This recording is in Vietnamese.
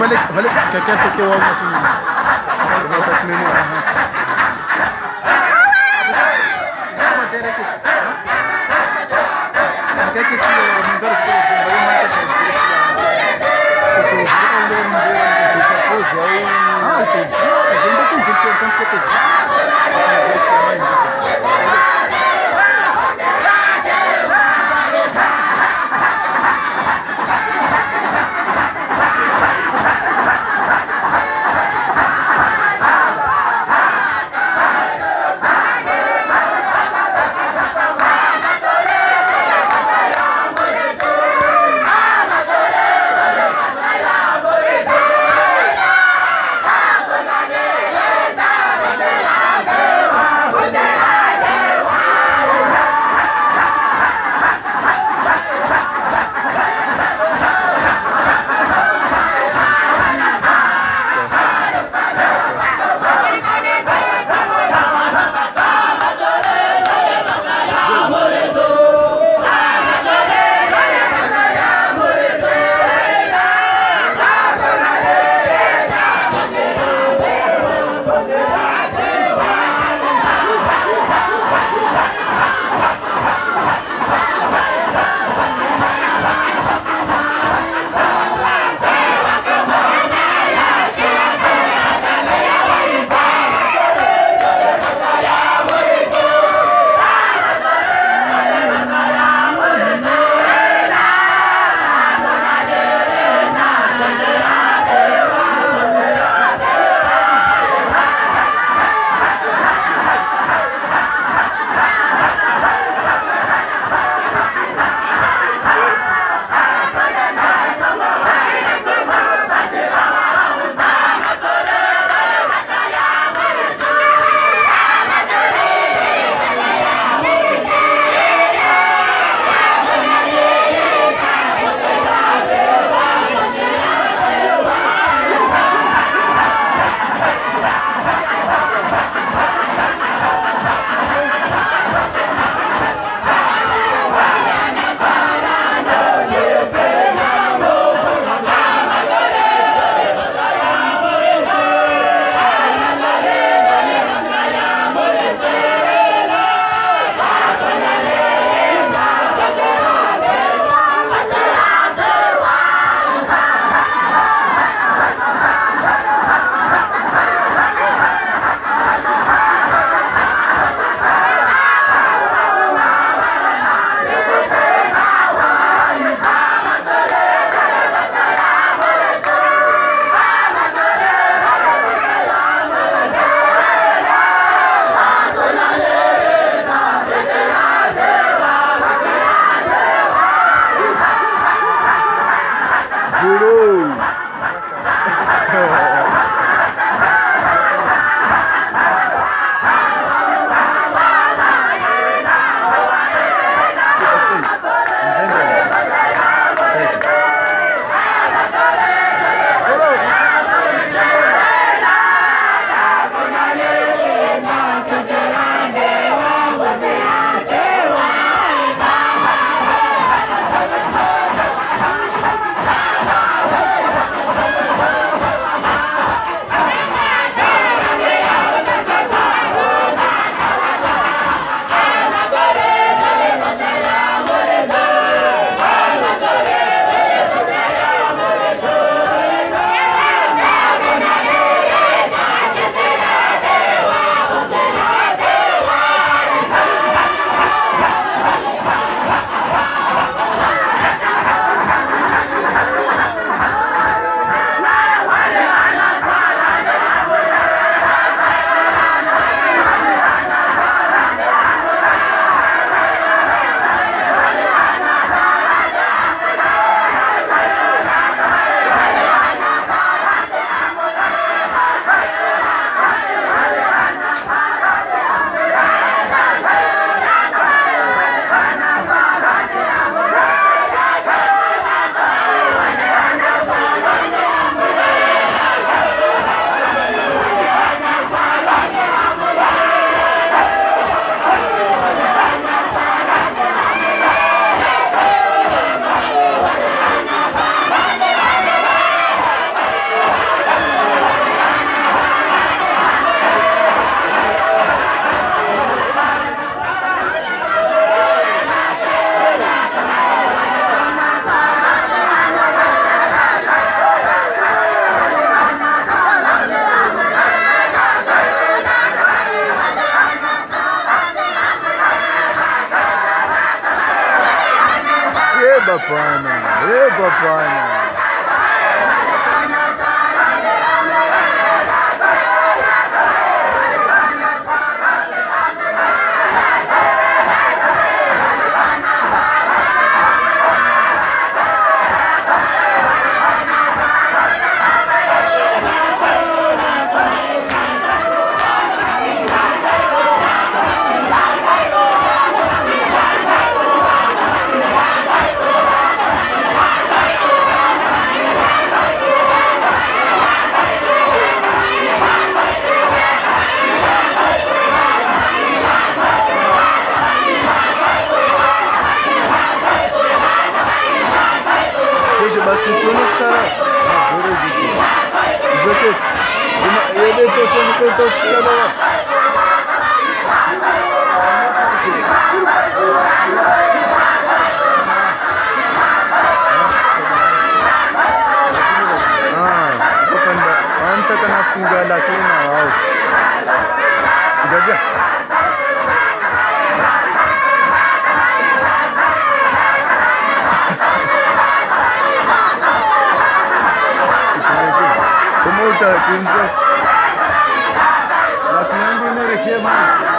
ملك ملك كاكاس كي والله تمنى Bryna. River Bryna. Tu ni sasa msichana wa. Ah, kwa nda anza kana funga lakini na wao. Ngoja. Como utachinja Olha aqui, mano.